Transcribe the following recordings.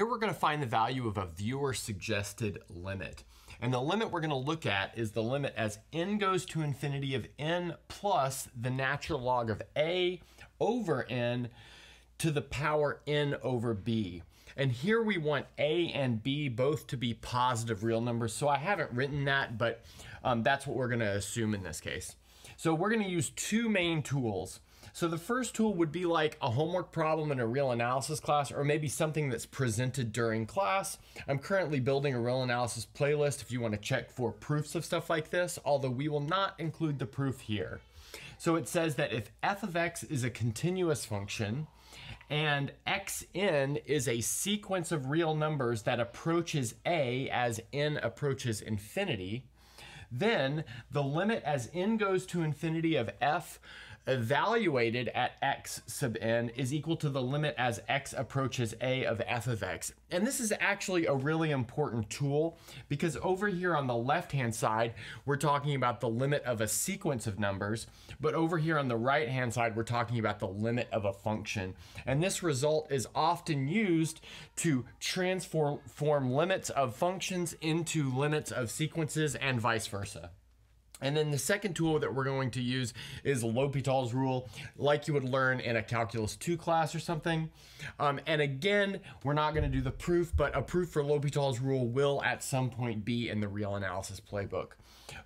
Here we're going to find the value of a viewer suggested limit. And the limit we're going to look at is the limit as n goes to infinity of n plus the natural log of a over n to the power n over b. And here we want a and b both to be positive real numbers. So I haven't written that, but um, that's what we're going to assume in this case. So we're going to use two main tools. So the first tool would be like a homework problem in a real analysis class or maybe something that's presented during class. I'm currently building a real analysis playlist if you want to check for proofs of stuff like this, although we will not include the proof here. So it says that if f of x is a continuous function and xn is a sequence of real numbers that approaches a as n approaches infinity, then the limit as n goes to infinity of f evaluated at x sub n is equal to the limit as x approaches a of f of x. And this is actually a really important tool because over here on the left hand side, we're talking about the limit of a sequence of numbers, but over here on the right hand side, we're talking about the limit of a function. And this result is often used to transform limits of functions into limits of sequences and vice versa. And then the second tool that we're going to use is L'Hopital's rule, like you would learn in a Calculus 2 class or something. Um, and again, we're not going to do the proof, but a proof for L'Hopital's rule will at some point be in the real analysis playbook.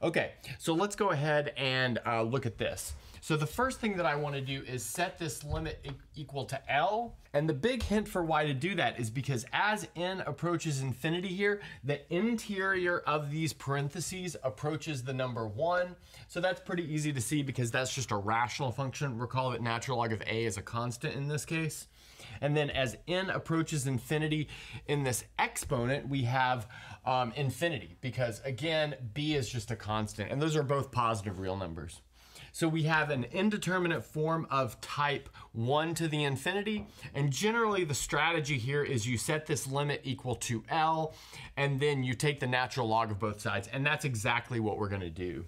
Okay, so let's go ahead and uh, look at this. So the first thing that I want to do is set this limit equal to L. And the big hint for why to do that is because as n approaches infinity here, the interior of these parentheses approaches the number 1. So that's pretty easy to see because that's just a rational function. Recall that natural log of a is a constant in this case. And then as n approaches infinity in this exponent, we have um, infinity because again, b is just a constant and those are both positive real numbers. So we have an indeterminate form of type 1 to the infinity. And generally the strategy here is you set this limit equal to L, and then you take the natural log of both sides. And that's exactly what we're going to do.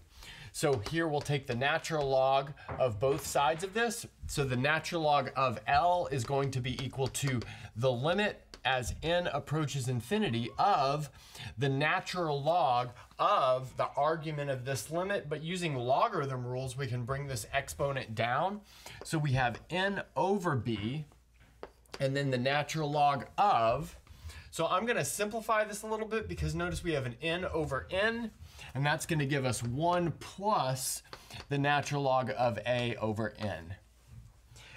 So here we'll take the natural log of both sides of this. So the natural log of L is going to be equal to the limit as n approaches infinity of the natural log of the argument of this limit, but using logarithm rules, we can bring this exponent down. So we have n over b, and then the natural log of, so I'm gonna simplify this a little bit because notice we have an n over n, and that's gonna give us one plus the natural log of a over n.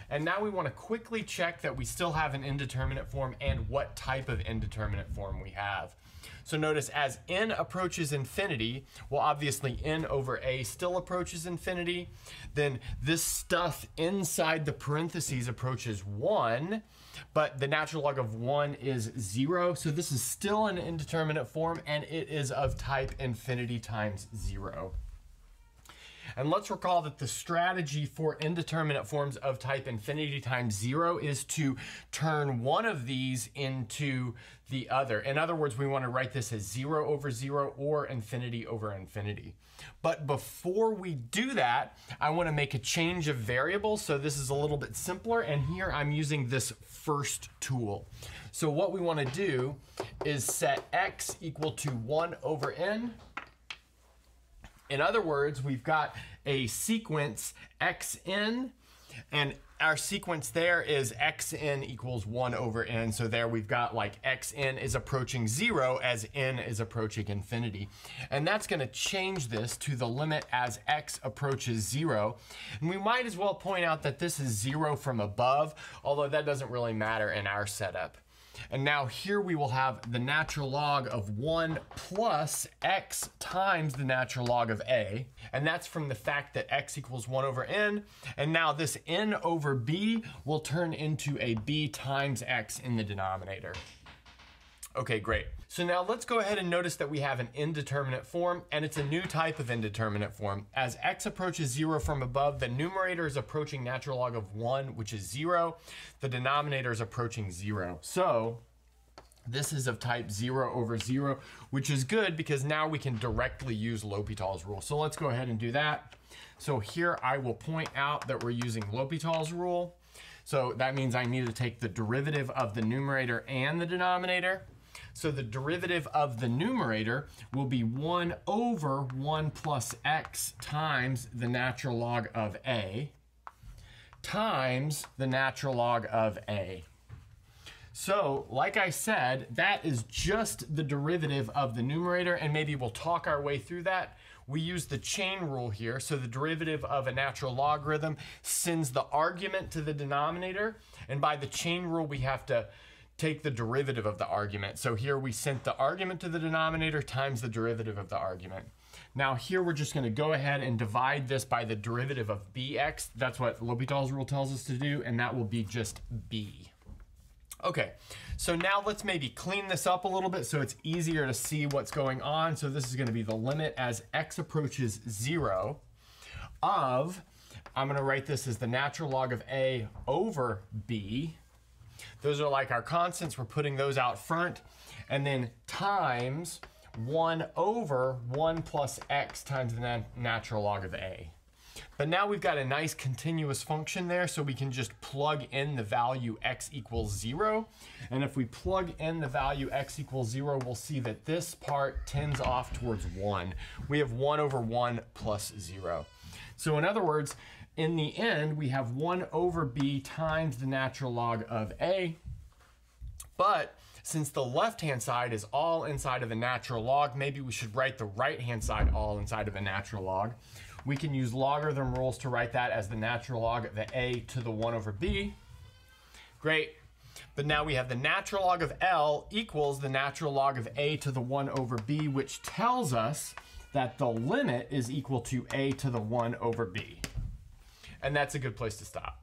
And now we want to quickly check that we still have an indeterminate form and what type of indeterminate form we have. So notice as n approaches infinity, well obviously n over a still approaches infinity, then this stuff inside the parentheses approaches 1, but the natural log of 1 is 0, so this is still an indeterminate form and it is of type infinity times 0. And let's recall that the strategy for indeterminate forms of type infinity times zero is to turn one of these into the other. In other words, we want to write this as zero over zero or infinity over infinity. But before we do that, I want to make a change of variables. So this is a little bit simpler. And here I'm using this first tool. So what we want to do is set x equal to 1 over n in other words, we've got a sequence xn, and our sequence there is xn equals 1 over n. So there we've got like xn is approaching 0 as n is approaching infinity. And that's going to change this to the limit as x approaches 0. And we might as well point out that this is 0 from above, although that doesn't really matter in our setup. And now here we will have the natural log of 1 plus x times the natural log of a. And that's from the fact that x equals 1 over n. And now this n over b will turn into a b times x in the denominator. Okay, great. So now let's go ahead and notice that we have an indeterminate form, and it's a new type of indeterminate form. As x approaches zero from above, the numerator is approaching natural log of one, which is zero. The denominator is approaching zero. So this is of type 0 over 0, which is good because now we can directly use L'Hopital's rule. So let's go ahead and do that. So here I will point out that we're using L'Hopital's rule. So that means I need to take the derivative of the numerator and the denominator. So the derivative of the numerator will be 1 over 1 plus x times the natural log of a times the natural log of a. So, like I said, that is just the derivative of the numerator, and maybe we'll talk our way through that. We use the chain rule here, so the derivative of a natural logarithm sends the argument to the denominator, and by the chain rule, we have to take the derivative of the argument. So here we sent the argument to the denominator times the derivative of the argument. Now here we're just gonna go ahead and divide this by the derivative of bx. That's what L'Hopital's rule tells us to do, and that will be just b. Okay, so now let's maybe clean this up a little bit so it's easier to see what's going on. So this is gonna be the limit as x approaches zero of, I'm gonna write this as the natural log of a over b those are like our constants. We're putting those out front. And then times 1 over 1 plus x times the nat natural log of a. But now we've got a nice continuous function there, so we can just plug in the value x equals 0. And if we plug in the value x equals 0, we'll see that this part tends off towards 1. We have 1 over 1 plus 0. So in other words, in the end, we have 1 over b times the natural log of a. But since the left-hand side is all inside of the natural log, maybe we should write the right-hand side all inside of the natural log. We can use logarithm rules to write that as the natural log of the a to the 1 over b. Great. But now we have the natural log of L equals the natural log of a to the 1 over b, which tells us that the limit is equal to a to the 1 over b. And that's a good place to stop.